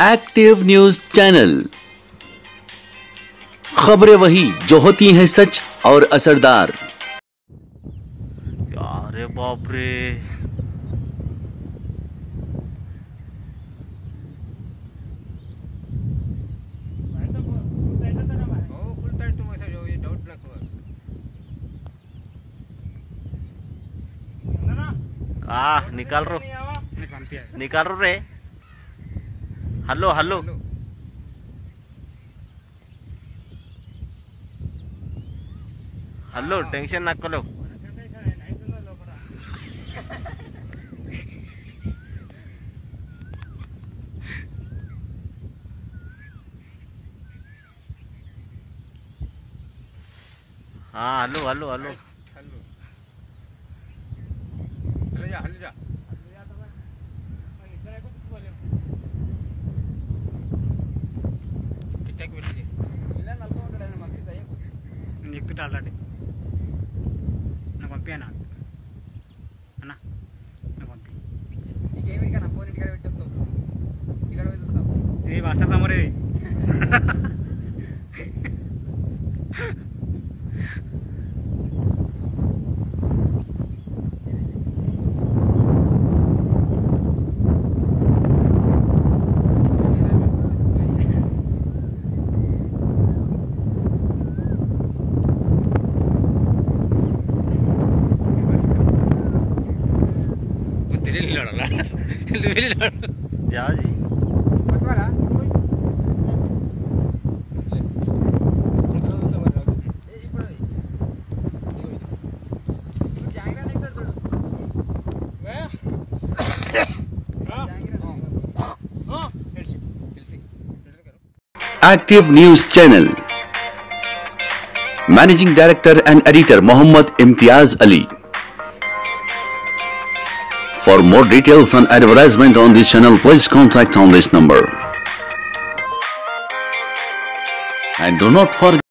Active news channel खबरें वही जो होती हैं सच और असरदार। अरे बाप रे आ निकाल रो। निकाल रो रे। Hello, hello. hello. ಅಲ್ಲೂ ಟೆನ್ಷನ್ ಹಾಕಲು ಹಾ ಅಲ್ಲೂ ಅಲ್ಲೂ ಅಲ್ಲೂ ಅಲ್ಲೂ ಅಲ್ಲ పైకి వెళ్ళి ఎక్కుతా ఆల్రెడీ. నాకు పంపించాను అన్న. నాకు పంపి. వాట్సాప్ నెంబర్ ఇది जाओ जी active news channel managing director and editor Mohammad Imtiaz Ali For more details and advertisement on this channel, please contact on this number. And do not forget